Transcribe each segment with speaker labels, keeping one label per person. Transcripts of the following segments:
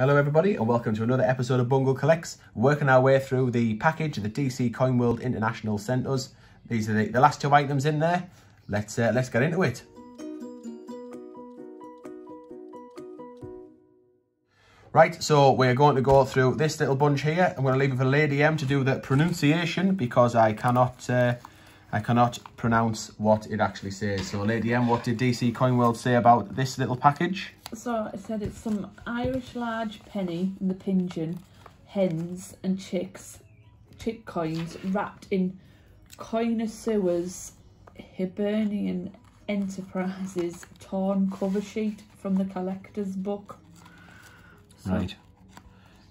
Speaker 1: Hello everybody and welcome to another episode of Bungle Collects. Working our way through the package of the DC Coin World International sent us. These are the, the last two items in there. Let's uh, let's get into it. Right, so we're going to go through this little bunch here. I'm going to leave it for Lady M to do the pronunciation because I cannot uh, I cannot pronounce what it actually says. So Lady M, what did DC Coin World say about this little package?
Speaker 2: So it said it's some Irish large penny in the pigeon, hens and chicks, chick coins wrapped in connoisseurs Hibernian Enterprises torn cover sheet from the collector's book.
Speaker 1: So right.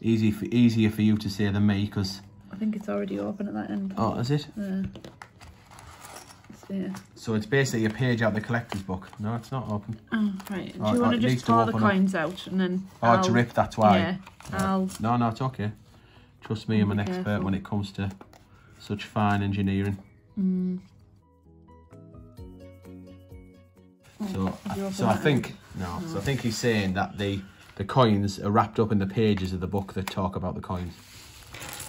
Speaker 1: Easy for, easier for you to say than me because...
Speaker 2: I think it's already open at that end.
Speaker 1: Oh, is it?
Speaker 2: Yeah. Yeah.
Speaker 1: So it's basically a page out of the collector's book. No, it's not open.
Speaker 2: Oh, right. Do oh, you want to just pull the coins up. out and then
Speaker 1: Oh, I'll, to rip, that's why.
Speaker 2: Yeah, I'll...
Speaker 1: No, no, it's okay. Trust me, I'm an expert careful. when it comes to such fine engineering.
Speaker 2: Mm.
Speaker 1: So, oh, so I think, no, no, so I think he's saying that the the coins are wrapped up in the pages of the book that talk about the coins.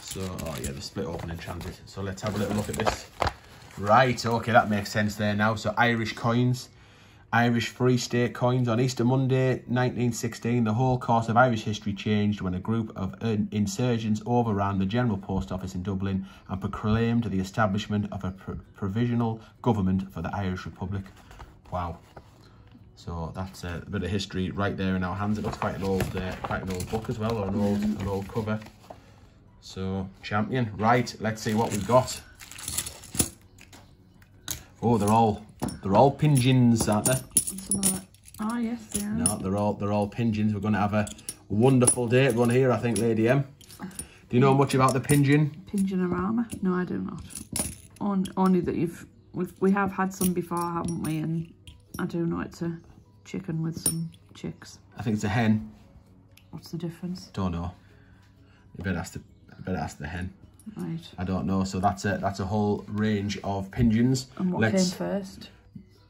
Speaker 1: So, oh yeah, they're split open in transit. So let's have a little look at this. Right, okay, that makes sense there now. So Irish coins, Irish Free State coins. On Easter Monday, 1916, the whole course of Irish history changed when a group of insurgents overran the General Post Office in Dublin and proclaimed the establishment of a provisional government for the Irish Republic. Wow. So that's a bit of history right there in our hands. It looks quite an old, uh, quite an old book as well, or an old, an old cover. So champion, right? Let's see what we've got. Oh, they're all they're all pigeons, aren't they?
Speaker 2: Oh yes, they are. No,
Speaker 1: they're all they're all pigeons. We're going to have a wonderful day one here, I think, Lady M. Do you know much about the pigeon?
Speaker 2: arama? No, I do not. On, only that you've we've, we have had some before, haven't we? And I do know it's a chicken with some chicks.
Speaker 1: I think it's a hen.
Speaker 2: What's the difference?
Speaker 1: Don't know. You better ask the, you better ask the hen.
Speaker 2: Right.
Speaker 1: I don't know. So that's a that's a whole range of pigeons.
Speaker 2: And what Let's, came first?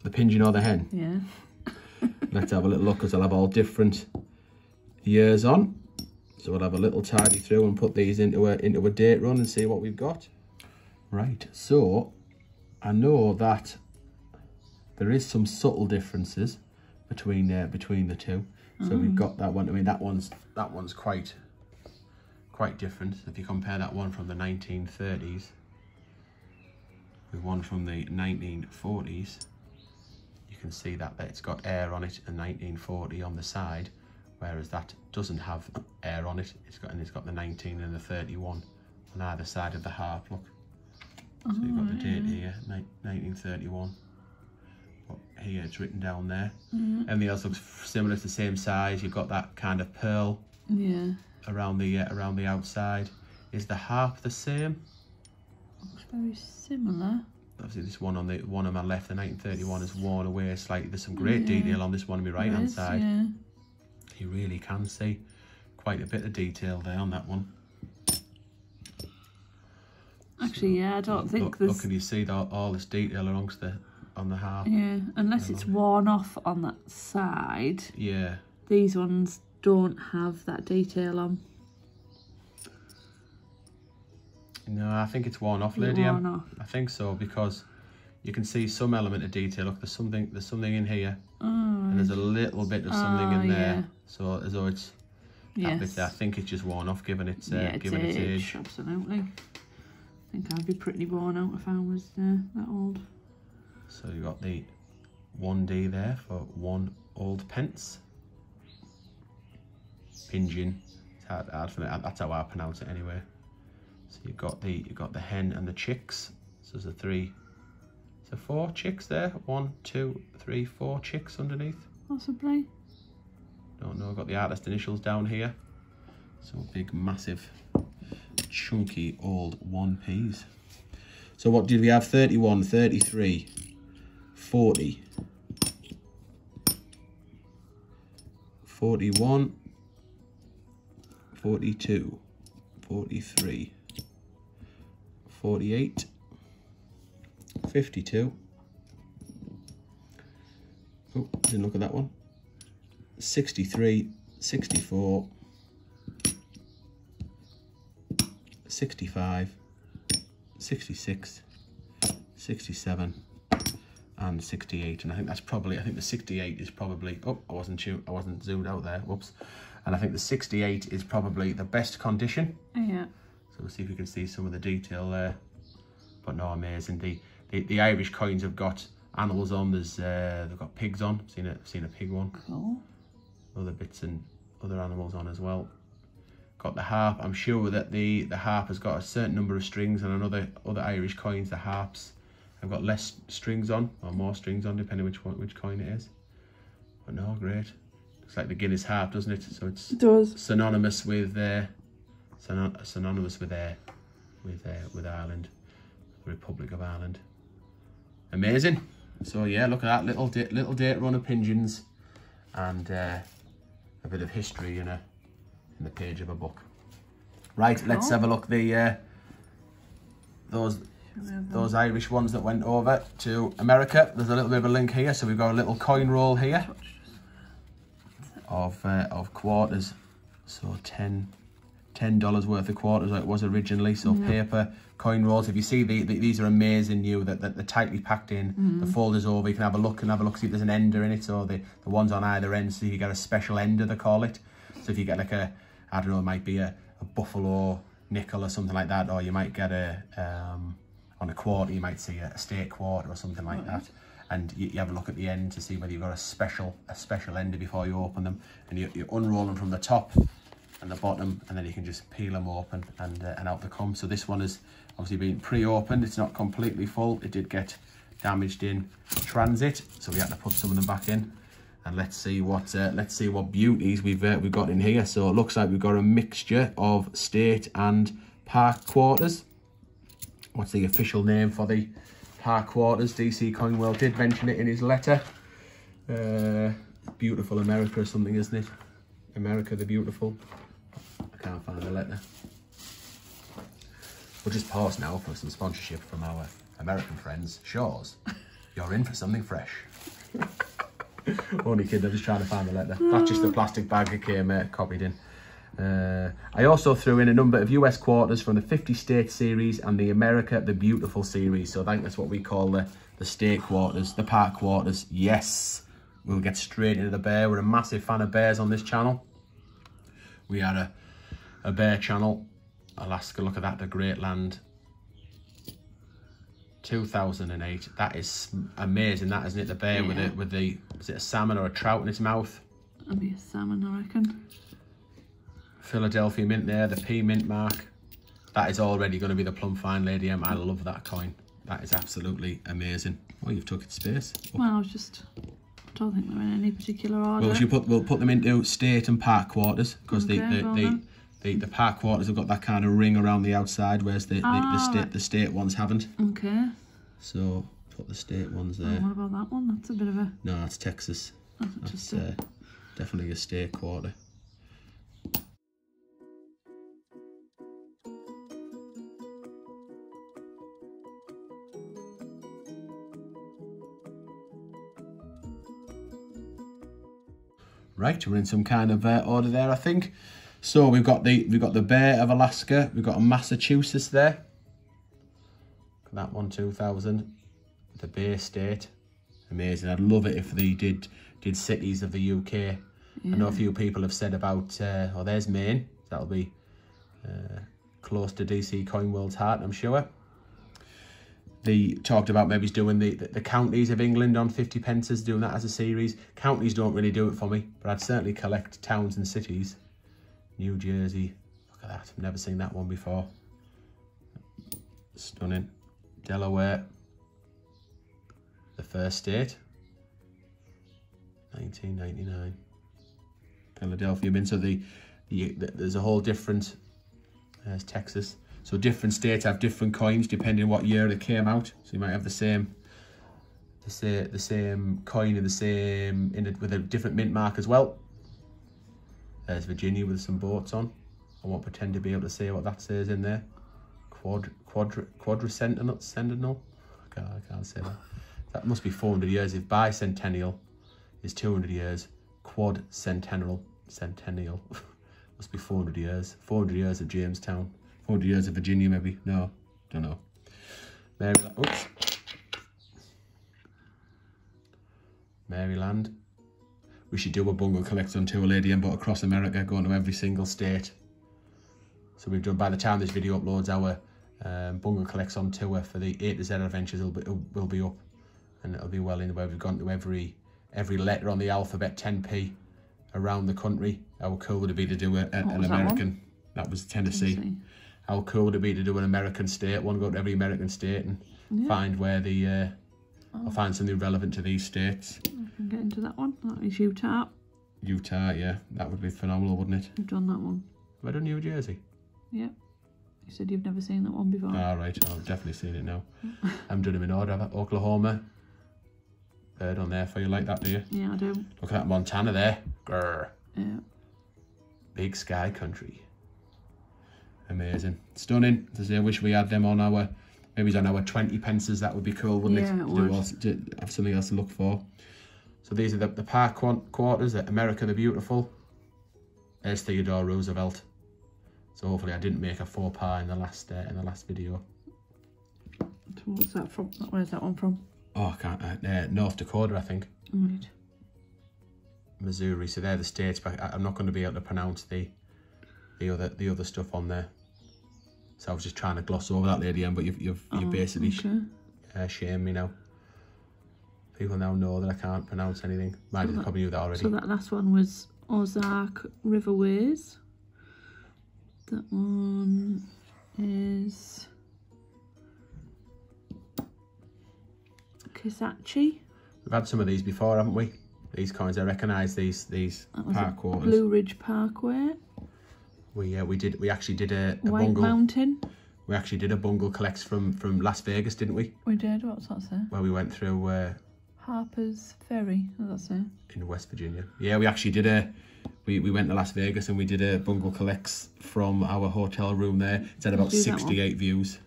Speaker 1: The pigeon or the hen?
Speaker 2: Yeah.
Speaker 1: Let's have a little look because I'll have all different years on. So we'll have a little tidy through and put these into a into a date run and see what we've got. Right. So I know that there is some subtle differences between uh, between the two. So mm. we've got that one. I mean, that one's that one's quite quite different. If you compare that one from the 1930s with one from the 1940s, you can see that, it's got Éire on it and 1940 on the side, whereas that doesn't have Éire on it. It's got and it's got the 19 and the 31 on either side of the harp. Look, so you've got the date here, 1931 but here it's written down there.
Speaker 2: Mm.
Speaker 1: Everything else looks similar, it's the same size. You've got that kind of pearl
Speaker 2: yeah.
Speaker 1: Around the uh, around the outside. Is the harp the same?
Speaker 2: Looks very similar.
Speaker 1: Obviously, this one on the one on my left, the 1931, is worn away slightly. There's some great yeah. detail on this one on my right hand side.
Speaker 2: Yeah.
Speaker 1: You really can see quite a bit of detail there on that one.
Speaker 2: Actually, so, yeah, I don't
Speaker 1: look,
Speaker 2: think
Speaker 1: look,
Speaker 2: there's...
Speaker 1: Look, and you see all, all this detail amongst the on the harp.
Speaker 2: Yeah, unless it's worn off on that side.
Speaker 1: Yeah.
Speaker 2: These ones don't have that detail on.
Speaker 1: No, I think it's worn off, Lydia. Worn off. I think so because you can see some element of detail. Look, there's something. There's something in here,
Speaker 2: oh,
Speaker 1: and there's a little bit of something oh, in there.
Speaker 2: Yeah.
Speaker 1: So as though it's. Yes. I think it's just worn off, given its uh, yeah, it's given age, its age.
Speaker 2: Absolutely. I think I'd be pretty worn out if I was uh, that old.
Speaker 1: So you got the 1D there for one old pence. Pigeon. It's hard, hard for that. That's how I pronounce it anyway. So you've got the you've got the hen and the chicks. So there's a three. So four chicks there. One, two, three, four chicks underneath.
Speaker 2: Possibly.
Speaker 1: Don't know. I've got the artist initials down here. So big, massive, chunky old one P's. So what did we have? 31, 33, 40, 41, 42, 43, 48, 52. Oh, didn't look at that one. 63, 64, 65, 66, 67, and 68. And I think that's probably, I think the 68 is probably, oh, I wasn't, I wasn't zoomed out there, whoops. And I think the 68 is probably the best condition.
Speaker 2: Yeah.
Speaker 1: So we'll see if we can see some of the detail there. But no, amazing. The, the, the Irish coins have got animals on. There's uh, they've got pigs on. Seen a seen a pig one.
Speaker 2: Cool.
Speaker 1: Other bits and other animals on as well. Got the harp. I'm sure that the the harp has got a certain number of strings, and another other Irish coins, the harps, have got less strings on or more strings on, depending which one which coin it is. But no, great. Looks like the Guinness harp, doesn't it? So it's
Speaker 2: It does.
Speaker 1: synonymous with uh, synon synonymous with uh, with uh, with Ireland, the Republic of Ireland. Amazing. So yeah, look at that little da little date run of pigeons, and uh, a bit of history in a in the page of a book. Right, let's have a look. The uh, those those Irish ones that went over to America. There's a little bit of a link here, so we've got a little coin roll here of uh, of quarters. So 10 $10 worth of quarters like it was originally. So paper coin rolls. If you see the, the these are amazing new that, that they're tightly packed in. The folders over. You can have a look and have a look see if there's an ender in it. So the the ones on either end. So you get a special ender they call it. So if you get like a I don't know it might be a, a buffalo nickel or something like that, or you might get a um, on a quarter you might see a, a state quarter or something like that and you, you have a look at the end to see whether you've got a special a special ender before you open them. And you, you unroll them from the top and the bottom and then you can just peel them open and uh, and out they come. So this one is obviously been pre-opened. It's not completely full. It did get damaged in transit so we had to put some of them back in. And let's see what uh, let's see what beauties we've uh, we've got in here. So it looks like we've got a mixture of state and park quarters. What's the official name for the park quarters? DC Coin World did mention it in his letter. Uh, beautiful America or something, isn't it? America the Beautiful. I can't find the letter. We'll just pause now for some sponsorship from our American friends. Shaw's, you're in for something fresh. Only kid, I'm just trying to find the letter. That's just the plastic bag it came uh, copied in. Uh, I also threw in a number of US quarters from the 50 state series and the America the Beautiful series. So I think that's what we call the, the state quarters, the park quarters. Yes, we'll get straight into the bear. We're a massive fan of bears on this channel. We had a, a bear channel. Alaska, look at that, the Great Land. 2008. That is amazing, that isn't it? The bear with
Speaker 2: Yeah.
Speaker 1: it with the is it a salmon or a trout in its mouth?
Speaker 2: That'll be a salmon, I reckon.
Speaker 1: Philadelphia mint there, the P mint mark. That is already going to be the plum fine lady M. I love that coin. That is absolutely amazing. Oh, you've took its space.
Speaker 2: Well, I was just. I don't think they're in any particular order.
Speaker 1: Well, put we'll put them into state and park quarters because
Speaker 2: Okay,
Speaker 1: the, the, park quarters have got that kind of ring around the outside, whereas the the, the
Speaker 2: Ah,
Speaker 1: state
Speaker 2: right.
Speaker 1: the state ones haven't.
Speaker 2: Okay.
Speaker 1: So put the state ones
Speaker 2: Oh,
Speaker 1: there.
Speaker 2: what about that one? That's a bit of a.
Speaker 1: No, that's Texas.
Speaker 2: That's
Speaker 1: That's
Speaker 2: just a.
Speaker 1: uh, definitely a state quarter. Right, we're in some kind of uh, order there, I think. So we've got the we've got the Bear of Alaska. We've got a Massachusetts there. That one, two thousand. The Bay State. Amazing. I'd love it if they did did cities of the UK. I know a few people have said about, uh, oh, there's Maine. That'll be uh, close to DC Coin World's heart, I'm sure. They talked about maybe doing the, the, the counties of England on 50 pences, doing that as a series. Counties don't really do it for me, but I'd certainly collect towns and cities. New Jersey, look at that. I've never seen that one before. Stunning. Delaware, the first state, 1999. Philadelphia Mint. So the, the, the there's a whole different. There's Texas. So different states have different coins depending what year they came out. So you might have the same, the same, the same coin in the same in with a different mint mark as well. There's Virginia with some boats on. I won't pretend to be able to say what that says in there. Quad, quadra, quadricentennial, sentinel. I can't, I can't say that. That must be 400 years. If bicentennial is 200 years, quad centennial, centennial must be 400 years. 400 years of Jamestown, 100 years of Virginia, maybe. No, don't know. Maryland. Oops. Maryland. We should do a bungle collect on tour, lady, and but across America, going to every single state. So we've done, by the time this video uploads, our um, bungle collects on tour for the A to Z adventures will be, will be up. And it'll be well in where we've gone to every every letter on the alphabet 10p around the country. How cool would it be to do a, a, an
Speaker 2: was that?
Speaker 1: American? That, was Tennessee.
Speaker 2: Tennessee.
Speaker 1: How cool would it be to do an American state? One go to every American state and find where the uh, or find something relevant to these states.
Speaker 2: Can get into that one. That is Utah.
Speaker 1: Utah, yeah, that would be phenomenal, wouldn't it?
Speaker 2: You've done that one.
Speaker 1: Have I done New Jersey?
Speaker 2: Yeah. You said you've never seen that one before.
Speaker 1: All right, I've definitely seen it now. I'm doing them in order. Oklahoma. Bird on there for you like that, do you?
Speaker 2: yeah, I do.
Speaker 1: Look at that Montana there. Grr.
Speaker 2: Yeah.
Speaker 1: Big sky country. Amazing. Stunning. To say, I wish we had them on our, maybe on our 20 pences. That would be cool, wouldn't
Speaker 2: Yeah,
Speaker 1: it?
Speaker 2: it would.
Speaker 1: have something else to look for. So these are the, the park quarters at America the Beautiful. There's Theodore Roosevelt. So hopefully I didn't make a faux pas in the last uh, in the last video.
Speaker 2: What's that from? Where's that one from?
Speaker 1: Oh, I can't. Uh, uh, North Dakota, I think.
Speaker 2: Right.
Speaker 1: Missouri. So they're the states, but I, I'm not going to be able to pronounce the the other the other stuff on there. So I was just trying to gloss over that, lady, Ann, but you've you've you
Speaker 2: Oh,
Speaker 1: basically sh
Speaker 2: okay.
Speaker 1: uh, shamed me now. People now know that I can't pronounce anything. Mind you, they probably knew that already.
Speaker 2: So that last one was Ozark Riverways. That one is Kisatchie.
Speaker 1: We've had some of these before, haven't we? These coins, I recognise these these
Speaker 2: That was
Speaker 1: park quarters.
Speaker 2: Blue Ridge Parkway.
Speaker 1: We uh, we did we actually did a, a
Speaker 2: White
Speaker 1: bungle.
Speaker 2: Mountain.
Speaker 1: We actually did a bungle collects from from Las Vegas, didn't we?
Speaker 2: We did. What's that say?
Speaker 1: Where we went through uh,
Speaker 2: Harper's Ferry. What does that say?
Speaker 1: in West Virginia. Yeah, we actually did a. We, we went to Las Vegas and we did a bungle collects from our hotel room there. It's had about
Speaker 2: do that one?
Speaker 1: 68 views.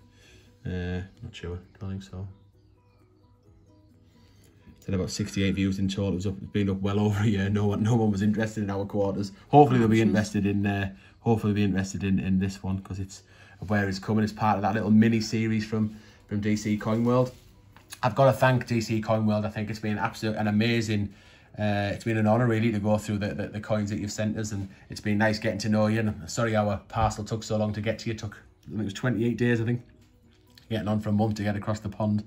Speaker 1: Uh, not sure. Don't think so. Had about 68 views in total. It was up, it's been up well over a year. No one, no one was interested in our quarters. Hopefully they'll be interested in. Uh, hopefully they'll be interested in, in this one because it's where it's coming. It's part of that little mini series from from DC Coin World. I've got to thank DC Coin World. I think it's been absolute an amazing. Uh, it's been an honour really to go through the, the, the coins that you've sent us, and it's been nice getting to know you. And I'm sorry our parcel took so long to get to you. It took I think it was 28 days, I think, getting on for a month to get across the pond.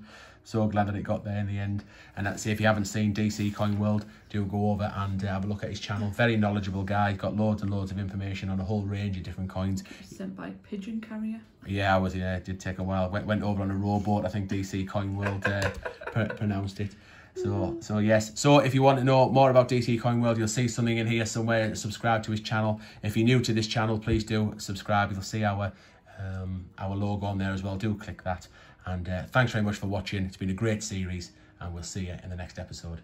Speaker 1: So glad that it got there in the end. And that's it. if you haven't seen DC Coin World, do go over and uh, have a look at his channel. Very knowledgeable guy. He's got loads and loads of information on a whole range of different coins.
Speaker 2: Sent by Pigeon Carrier.
Speaker 1: Yeah, I was. Yeah, it did take a while. Went, went over on a rowboat. I think DC Coin World uh, pr- pronounced it. So, so yes. So, if you want to know more about DC Coin World, you'll see something in here somewhere. Subscribe to his channel. If you're new to this channel, please do subscribe. You'll see our um, our logo on there as well. Do click that. And uh, thanks very much for watching. It's been a great series, and we'll see you in the next episode.